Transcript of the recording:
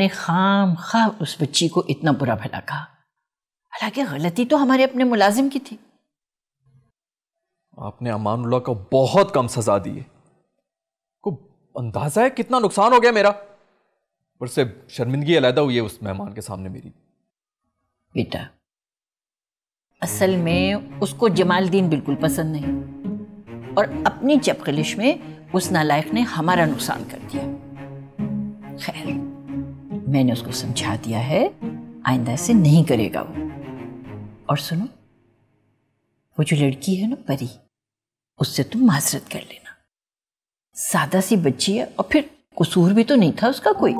ने खाम खा उस बच्ची को इतना बुरा भला कहा। हालाँकि गलती तो हमारे अपने मुलाजिम की थी। आपने अमानुल्लाह को बहुत कम सजा दी है। को अंदाज़ा है कितना नुकसान हो गया मेरा? पर से शर्मिंदगी अलहदा हुई है उस मेहमान के सामने मेरी। बेटा असल में उसको जमालदीन बिल्कुल पसंद नहीं। और अपनी चपकलिश में उस नालायक ने हमारा नुकसान कर दिया। खैर मैंने उसको समझा दिया है, आइंदा ऐसे नहीं करेगा वो। और सुनो, वो जो लड़की है ना परी, उससे तुम माजरत कर लेना। सादा सी बच्ची है और फिर कसूर भी तो नहीं था उसका कोई।